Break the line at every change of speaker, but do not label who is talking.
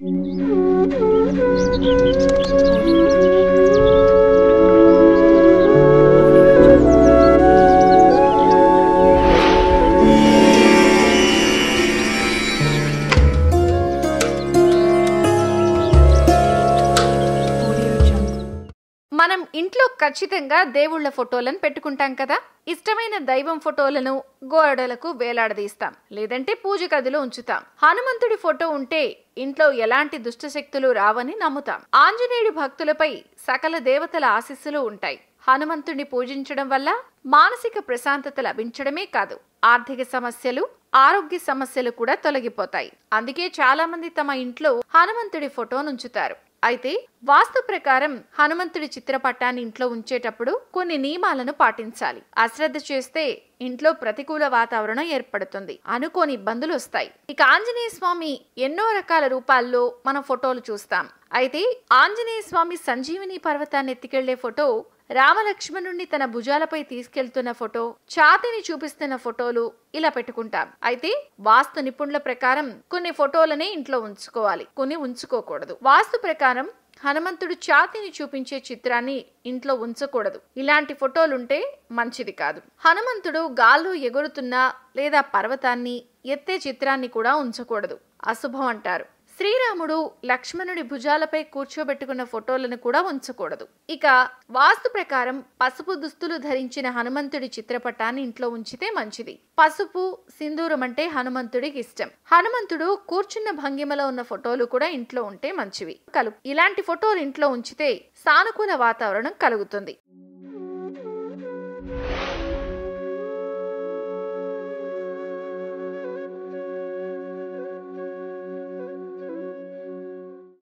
Thank you. మనం ఇంట్లో ఖచ్చితంగా దేవుళ్ళ ఫోటోలను పెట్టుకుంటాం కదా? ఇష్టమైన దైవం ఫోటోలను గోడలకు వేలాడదీస్తాం. లేదంటే పూజ గదిలో ఉంచుతాం. హనుమంతుడి ఫోటో ఉంటే ఇంట్లో ఎలాంటి దుష్టశక్తులు రావని నమ్ముతాం. ఆంజనేయుడి భక్తులపై సకల దేవతల ఆశీస్సులు ఉంటాయి. హనుమంతుడిని పూజించడం వల్ల మానసిక ప్రశాంతత లభించడమే కాదు ఆర్థిక సమస్యలు ఆరోగ్య సమస్యలు కూడా తొలగిపోతాయి. అందుకే చాలా మంది తమ ఇంట్లో హనుమంతుడి ఫోటోను ఉంచుతారు. అయితే వాస్తు ప్రకారం హనుమంతుడి చిత్రపటాన్ని ఇంట్లో ఉంచేటప్పుడు కొన్ని నియమాలను పాటించాలి. అశ్రద్ధ చేస్తే ఇంట్లో ప్రతికూల వాతావరణం ఏర్పడుతుంది. అనుకోని ఇబ్బందులు వస్తాయి ఇక ఆంజనేయ స్వామి ఎన్నో రకాల రూపాల్లో మనం ఫోటోలు చూస్తాం. అయితే ఆంజనేయ స్వామి సంజీవిని పర్వతాన్ని ఎత్తికెళ్ళే ఫోటో రామలక్ష్మణుణ్ణి తన భుజాలపై తీసుకెళ్తున్న ఫోటో ఛాతిని చూపిస్తున్న ఫోటోలు ఇలా పెట్టుకుంటాం. అయితే వాస్తు నిపుణుల ప్రకారం కొన్ని ఫోటోలనే ఇంట్లో ఉంచుకోవాలి. కొన్ని ఉంచుకోకూడదు. వాస్తు ప్రకారం హనుమంతుడు ఛాతిని చూపించే చిత్రాన్ని ఇంట్లో ఉంచకూడదు. ఇలాంటి ఫోటోలుంటే మంచిది కాదు. హనుమంతుడు గాల్లో ఎగురుతున్న లేదా పర్వతాన్ని ఎత్తే చిత్రాన్ని కూడా ఉంచకూడదు. అశుభం అంటారు. శ్రీరాముడు లక్ష్మణుడి భుజాలపై కూర్చోబెట్టుకున్న ఫోటోలను కూడా ఉంచకూడదు. ఇక వాస్తు ప్రకారం పసుపు దుస్తులు ధరించిన హనుమంతుడి చిత్రపటాన్ని ఇంట్లో ఉంచితే మంచిది. పసుపు సింధూరం అంటే హనుమంతుడికి ఇష్టం. హనుమంతుడు కూర్చున్న భంగిమలో ఉన్న ఫోటోలు కూడా ఇంట్లో ఉంటే మంచివి. కలు ఇలాంటి ఫోటోలు ఇంట్లో ఉంచితే సానుకూల వాతావరణం కలుగుతుంది.